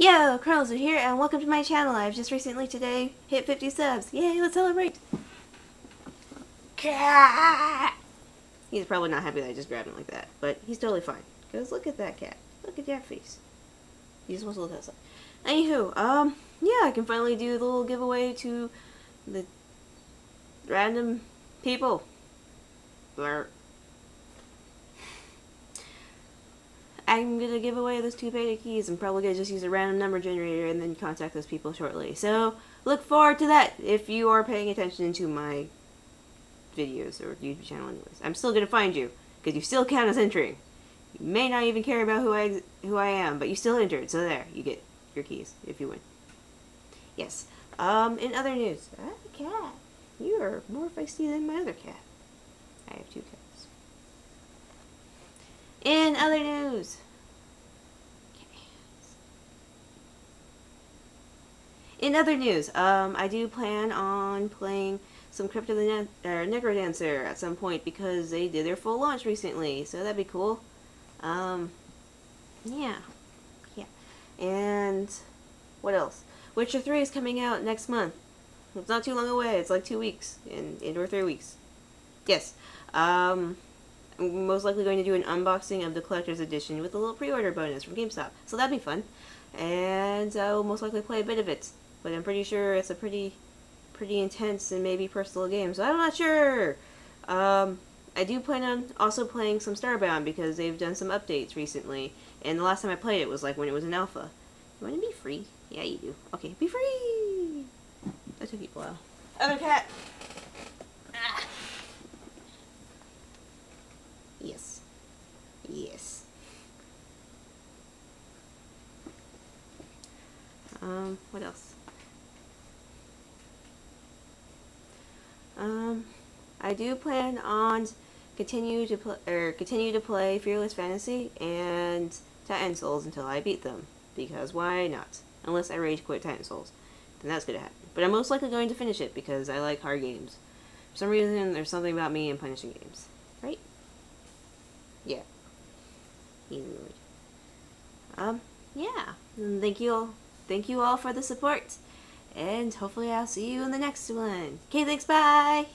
Yo, Curls are here, and welcome to my channel. I've just recently today hit 50 subs. Yay, let's celebrate! Cat! He's probably not happy that I just grabbed him like that, but he's totally fine. Because look at that cat. Look at that face. He just wants to look outside. Anywho, um, yeah, I can finally do the little giveaway to the random people. Blur. I'm gonna give away those two beta keys. I'm probably gonna just use a random number generator and then contact those people shortly. So look forward to that if you are paying attention to my videos or YouTube channel anyways. I'm still gonna find you because you still count as entering. You may not even care about who I who I am, but you still entered. So there, you get your keys if you win. Yes. Um. In other news, I have a cat. You are more feisty than my other cat. I have two cats. In other news, in other news, um, I do plan on playing some Crypt of the ne or Necrodancer at some point because they did their full launch recently, so that'd be cool. Um, yeah, yeah, and what else? Witcher 3 is coming out next month. It's not too long away. It's like two weeks, in, in or three weeks. Yes. Um, I'm most likely going to do an unboxing of the collector's edition with a little pre-order bonus from GameStop. So that'd be fun. And I will most likely play a bit of it. But I'm pretty sure it's a pretty pretty intense and maybe personal game, so I'm not sure. Um, I do plan on also playing some Starbound because they've done some updates recently. And the last time I played it was like when it was in alpha. You want to be free? Yeah, you do. Okay, be free! That took you a while. Other cat! Ah. Yes. Yes. Um, what else? Um, I do plan on continue to play or continue to play Fearless Fantasy and Titan Souls until I beat them because why not? Unless I rage quit Titan Souls, then that's gonna happen. But I'm most likely going to finish it because I like hard games. For some reason, there's something about me and punishing games, right? Yeah. Um, yeah. Thank you all. Thank you all for the support. And hopefully I'll see you in the next one. Okay, thanks, bye!